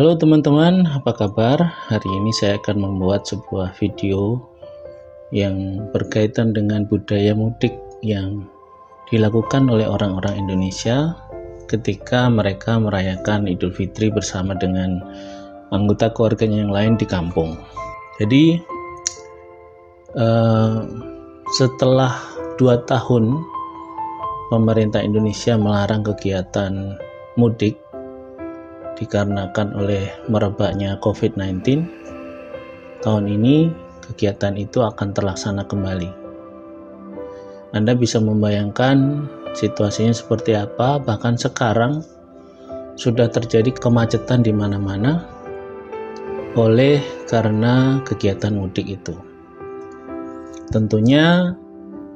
Halo teman-teman, apa kabar? Hari ini saya akan membuat sebuah video yang berkaitan dengan budaya mudik yang dilakukan oleh orang-orang Indonesia ketika mereka merayakan Idul Fitri bersama dengan anggota keluarganya yang lain di kampung. Jadi eh, setelah dua tahun pemerintah Indonesia melarang kegiatan mudik dikarenakan oleh merebaknya COVID-19, tahun ini kegiatan itu akan terlaksana kembali. Anda bisa membayangkan situasinya seperti apa, bahkan sekarang sudah terjadi kemacetan di mana-mana oleh karena kegiatan mudik itu. Tentunya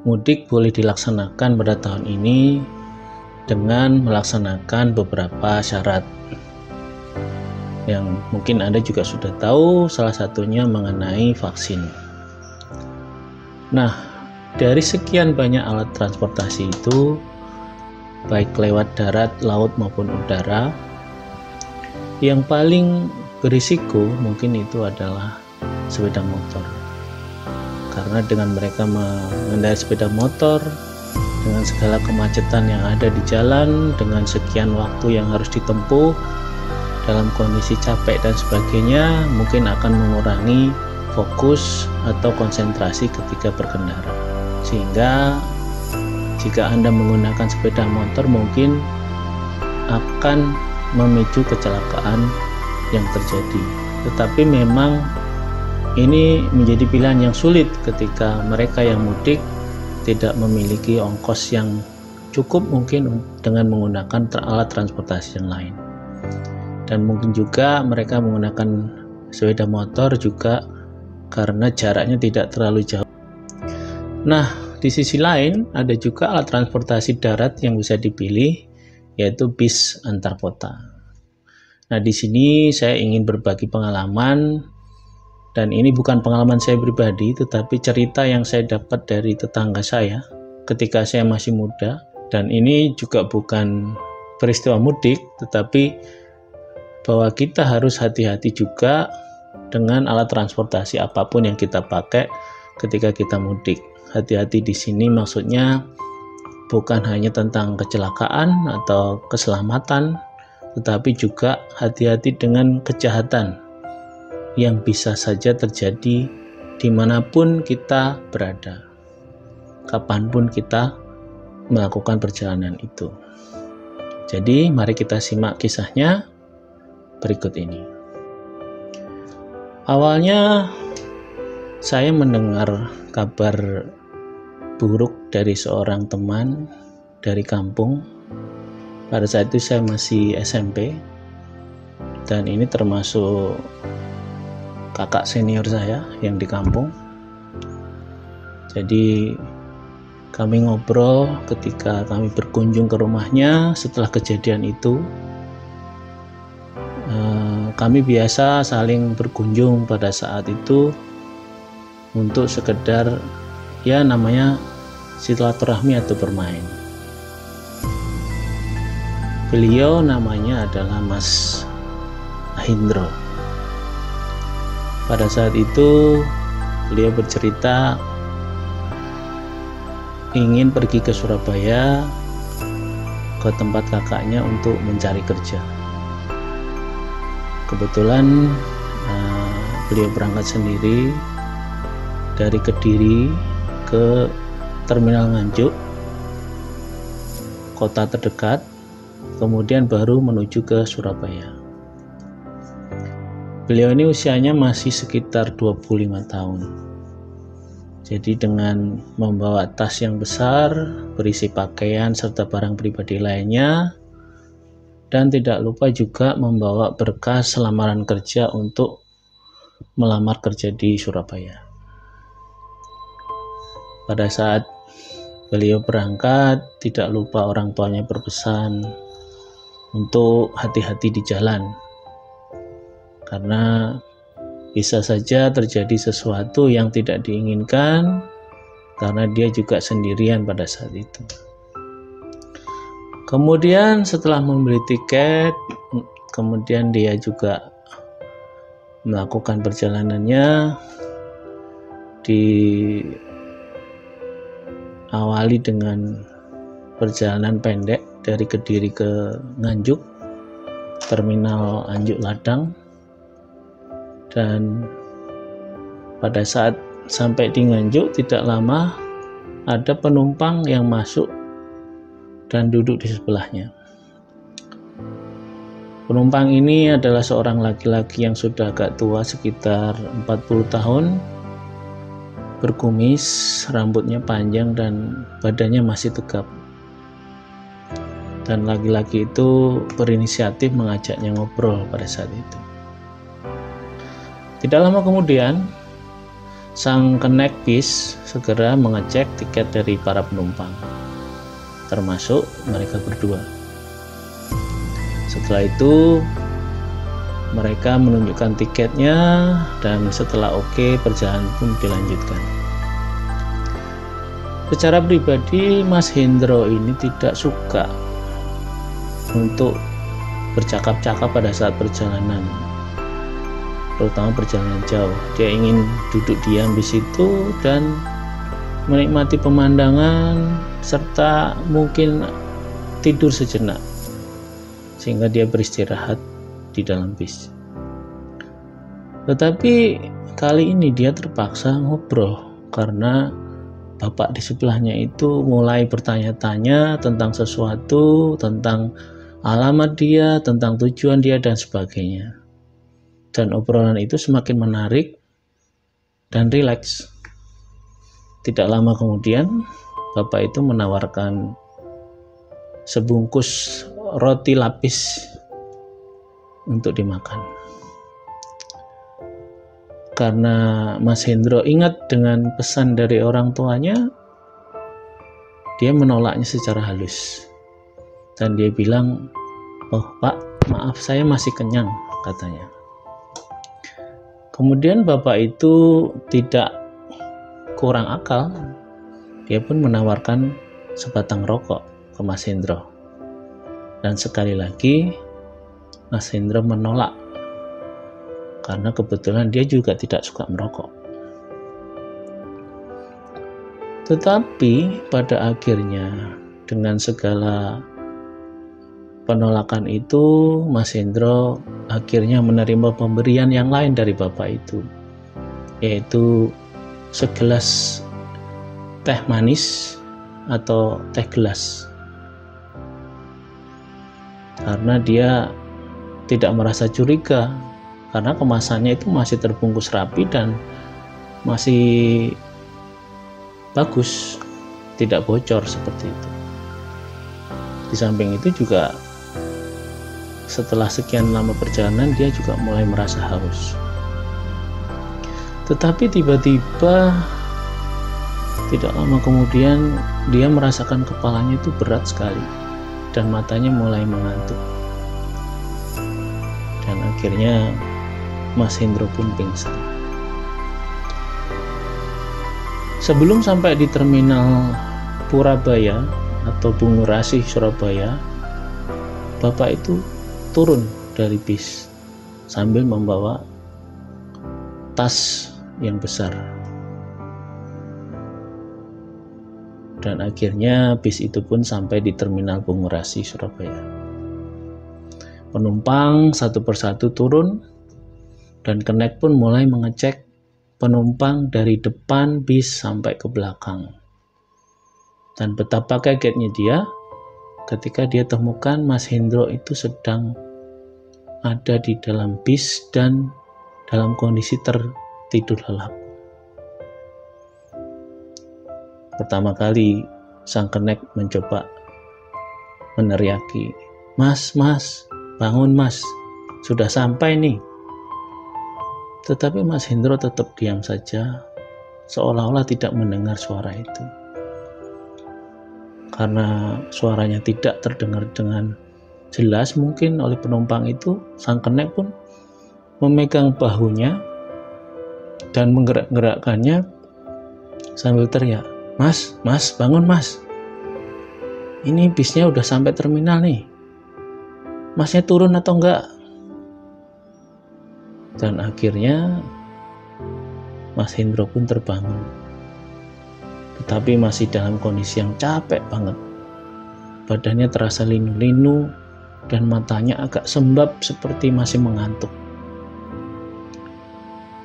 mudik boleh dilaksanakan pada tahun ini dengan melaksanakan beberapa syarat yang mungkin Anda juga sudah tahu, salah satunya mengenai vaksin. Nah, dari sekian banyak alat transportasi itu, baik lewat darat, laut, maupun udara, yang paling berisiko mungkin itu adalah sepeda motor. Karena dengan mereka mengendarai sepeda motor, dengan segala kemacetan yang ada di jalan, dengan sekian waktu yang harus ditempuh, dalam kondisi capek dan sebagainya mungkin akan mengurangi fokus atau konsentrasi ketika berkendara. Sehingga jika Anda menggunakan sepeda motor mungkin akan memicu kecelakaan yang terjadi. Tetapi memang ini menjadi pilihan yang sulit ketika mereka yang mudik tidak memiliki ongkos yang cukup mungkin dengan menggunakan alat transportasi yang lain dan mungkin juga mereka menggunakan sepeda motor juga karena jaraknya tidak terlalu jauh. Nah, di sisi lain ada juga alat transportasi darat yang bisa dipilih yaitu bis antar kota. Nah, di sini saya ingin berbagi pengalaman dan ini bukan pengalaman saya pribadi tetapi cerita yang saya dapat dari tetangga saya ketika saya masih muda dan ini juga bukan peristiwa mudik tetapi bahwa kita harus hati-hati juga dengan alat transportasi apa pun yang kita pakai ketika kita mudik. Hati-hati di sini maksudnya bukan hanya tentang kecelakaan atau keselamatan, tetapi juga hati-hati dengan kejahatan yang bisa saja terjadi di mana pun kita berada, kapan pun kita melakukan perjalanan itu. Jadi, mari kita simak kisahnya berikut ini. Awalnya saya mendengar kabar buruk dari seorang teman dari kampung. Pada saat itu saya masih SMP dan ini termasuk kakak senior saya yang di kampung. Jadi kami ngobrol ketika kami berkunjung ke rumahnya setelah kejadian itu kami biasa saling berkunjung pada saat itu untuk sekedar ya namanya silaturahmi atau bermain. Beliau namanya adalah Mas Ahindro. Pada saat itu beliau bercerita ingin pergi ke Surabaya ke tempat kakaknya untuk mencari kerja kebetulan uh, beliau berangkat sendiri dari Kediri ke Terminal Nganjuk kota terdekat kemudian baru menuju ke Surabaya. Beliau ini usianya masih sekitar 25 tahun. Jadi dengan membawa tas yang besar berisi pakaian serta barang pribadi lainnya dan tidak lupa juga membawa berkas lamaran kerja untuk melamar kerja di Surabaya. Pada saat beliau berangkat, tidak lupa orang tuanya berpesan untuk hati-hati di jalan, karena bisa saja terjadi sesuatu yang tidak diinginkan, karena dia juga sendirian pada saat itu. Kemudian setelah membeli tiket kemudian dia juga melakukan perjalanannya diawali dengan perjalanan pendek dari Kediri ke Nganjuk terminal Anjuk Ladang. Dan pada saat sampai di Nganjuk tidak lama ada penumpang yang masuk dan duduk di sebelahnya. Penumpang ini adalah seorang laki-laki yang sudah agak tua sekitar 40 tahun berkumis, rambutnya panjang dan badannya masih tegap. Dan laki-laki itu berinisiatif mengajaknya ngobrol pada saat itu. Tidak lama kemudian, sang kenek bis segera mengecek tiket dari para penumpang, termasuk mereka berdua. Setelah itu, mereka menunjukkan tiketnya dan setelah oke perjalanan pun dilanjutkan. Secara pribadi Mas Hendro ini tidak suka untuk bercakap-cakap pada saat perjalanan terutama perjalanan jauh dia ingin duduk diam di situ dan menikmati pemandangan serta mungkin tidur sejenak sehingga dia beristirahat di dalam bis. Tetapi kali ini dia terpaksa ngobrol karena bapak di sebelahnya itu mulai bertanya-tanya tentang sesuatu, tentang alamat dia, tentang tujuan dia dan sebagainya. Dan obrolan itu semakin menarik dan rileks. Tidak lama kemudian, bapak itu menawarkan sebungkus roti lapis untuk dimakan. Karena Mas Hendro ingat dengan pesan dari orang tuanya, dia menolaknya secara halus. Dan dia bilang, "Oh, Pak, maaf saya masih kenyang," katanya. Kemudian bapak itu tidak kurang akal. Dia pun menawarkan sebatang rokok ke Mas Hendro. Dan sekali lagi Mas Hendra menolak karena kebetulan dia juga tidak suka merokok. Tetapi pada akhirnya dengan segala penolakan itu Mas Hendro akhirnya menerima pemberian yang lain dari bapak itu yaitu segelas teh manis atau teh gelas. Karena dia tidak merasa curiga karena kemasannya itu masih terbungkus rapi dan masih bagus tidak bocor seperti itu. Di samping itu juga setelah sekian lama perjalanan dia juga mulai merasa haus. Tetapi tiba-tiba tidak lama kemudian dia merasakan kepalanya itu berat sekali dan matanya mulai mengantuk dan akhirnya Mas Hendro pun pingsan. Sebelum sampai di terminal Purabaya atau Bungurasi Surabaya, Bapak itu turun dari bis sambil membawa tas yang besar. Dan akhirnya bis itu pun sampai di terminal Bungurasi Surabaya. Penumpang satu persatu turun dan kenek pun mulai mengecek penumpang dari depan bis sampai ke belakang. Dan betapa kagetnya dia ketika dia temukan Mas Hendro itu sedang ada di dalam bis dan dalam kondisi tertidur lelap. Pertama kali sang kenek mencoba meneriaki, "Mas, mas, Bangun mas, sudah sampai nih. Tetapi Mas Hendro tetap diam saja, seolah-olah tidak mendengar suara itu. Karena suaranya tidak terdengar dengan jelas mungkin oleh penumpang itu, sang kenek pun memegang bahunya dan menggerak-gerakkannya sambil teriak, Mas, mas, bangun mas. Ini bisnya udah sampai terminal nih masnya turun atau enggak Dan akhirnya Mas Hendro pun terbangun. Tetapi masih dalam kondisi yang capek banget. Badannya terasa linu-linu dan matanya agak sembab seperti masih mengantuk.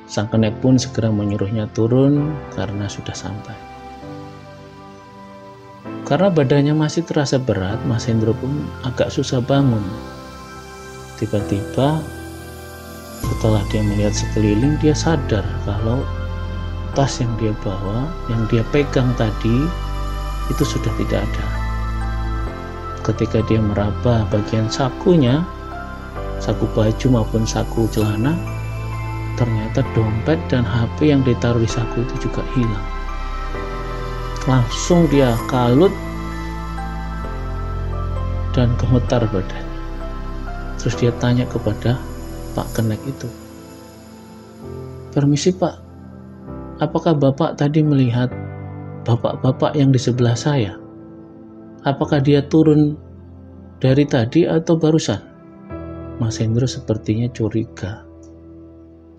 Sang kenek pun segera menyuruhnya turun karena sudah sampai. Karena badannya masih terasa berat, Mas Hendro pun agak susah bangun. Tiba-tiba setelah dia melihat sekeliling, dia sadar kalau tas yang dia bawa, yang dia pegang tadi, itu sudah tidak ada. Ketika dia meraba bagian sakunya, saku baju maupun saku celana, ternyata dompet dan HP yang ditaruh di saku itu juga hilang langsung dia kalut dan gemetar badan. Terus dia tanya kepada Pak Kenek itu permisi Pak apakah Bapak tadi melihat bapak-bapak yang di sebelah saya? Apakah dia turun dari tadi atau barusan? Mas Hendro sepertinya curiga.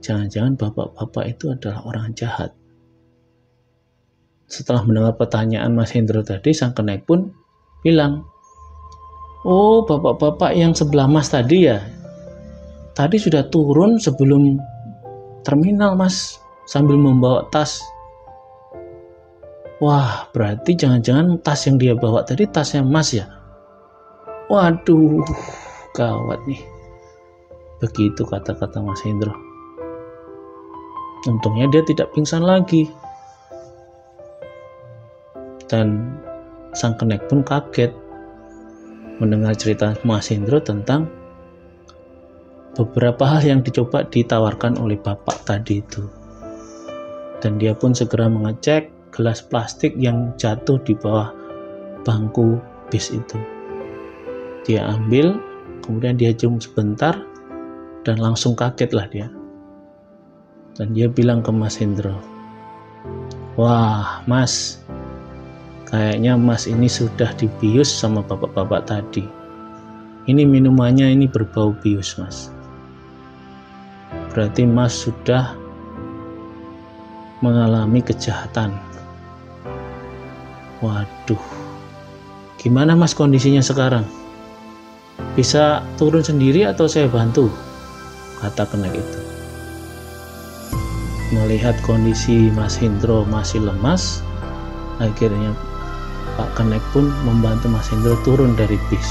Jangan-jangan bapak-bapak itu adalah orang jahat. Setelah mendengar pertanyaan Mas Hendro tadi, sang kenaik pun bilang, Oh, bapak-bapak yang sebelah mas tadi ya? Tadi sudah turun sebelum terminal mas, sambil membawa tas. Wah, berarti jangan-jangan tas yang dia bawa tadi tasnya mas ya? Waduh, gawat nih. Begitu kata-kata Mas Hendro. Untungnya dia tidak pingsan lagi. Dan sang kenek pun kaget mendengar cerita Mas Indro tentang beberapa hal yang dicoba ditawarkan oleh bapak tadi itu. Dan dia pun segera mengecek gelas plastik yang jatuh di bawah bangku bis itu. Dia ambil, kemudian dia cium sebentar, dan langsung kagetlah dia dan dia bilang ke Mas Hendro wah mas kayaknya mas ini sudah dibius sama bapak-bapak tadi. Ini minumannya ini berbau bius mas. Berarti mas sudah mengalami kejahatan. Waduh. Gimana mas kondisinya sekarang? Bisa turun sendiri atau saya bantu? Kata kenek itu. Melihat kondisi Mas Hendro masih lemas akhirnya Pak Kenek pun membantu Mas Hendro turun dari bis.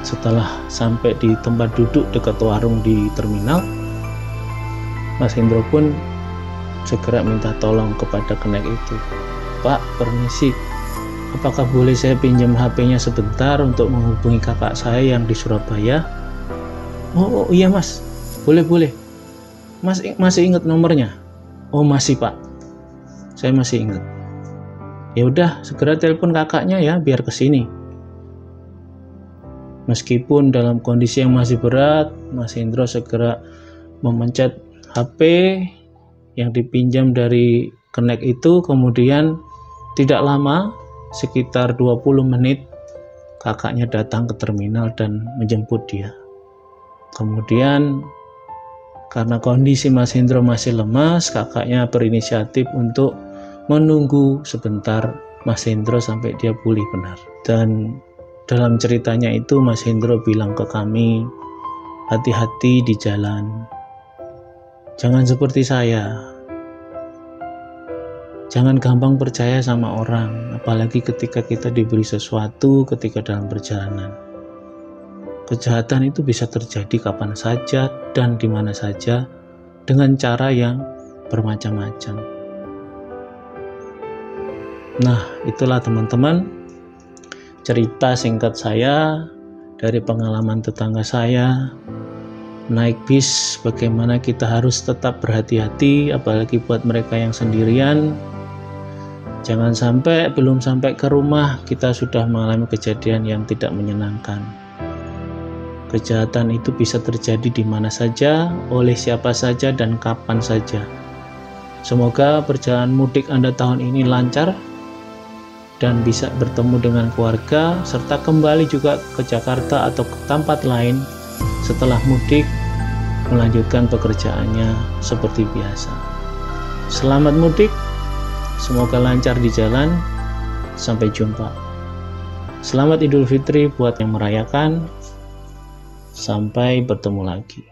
Setelah sampai di tempat duduk dekat warung di terminal Mas Hendro pun segera minta tolong kepada Kenek itu. Pak permisi. Apakah boleh saya pinjam HP-nya sebentar untuk menghubungi kakak saya yang di Surabaya? Oh, oh iya mas. Boleh boleh. Mas masih ingat nomornya? Oh masih pak, saya masih ingat. Ya udah segera telepon kakaknya ya biar ke sini. Meskipun dalam kondisi yang masih berat, Mas Indro segera memencet HP yang dipinjam dari kenek itu kemudian tidak lama sekitar 20 menit kakaknya datang ke terminal dan menjemput dia. Kemudian karena kondisi Mas Hendro masih lemas, kakaknya berinisiatif untuk menunggu sebentar Mas Hendro sampai dia pulih benar. Dan dalam ceritanya itu Mas Hendro bilang ke kami, hati-hati di jalan. Jangan seperti saya. Jangan gampang percaya sama orang, apalagi ketika kita diberi sesuatu ketika dalam perjalanan. Kejahatan itu bisa terjadi kapan saja dan di mana saja dengan cara yang bermacam-macam. Nah, itulah teman-teman cerita singkat saya dari pengalaman tetangga saya. Naik bis bagaimana kita harus tetap berhati-hati apalagi buat mereka yang sendirian. Jangan sampai belum sampai ke rumah kita sudah mengalami kejadian yang tidak menyenangkan. Kejahatan itu bisa terjadi di mana saja, oleh siapa saja, dan kapan saja. Semoga perjalanan mudik Anda tahun ini lancar dan bisa bertemu dengan keluarga serta kembali juga ke Jakarta atau ke tempat lain setelah mudik melanjutkan pekerjaannya seperti biasa. Selamat mudik, semoga lancar di jalan. Sampai jumpa. Selamat Idul Fitri buat yang merayakan. Sampai bertemu lagi.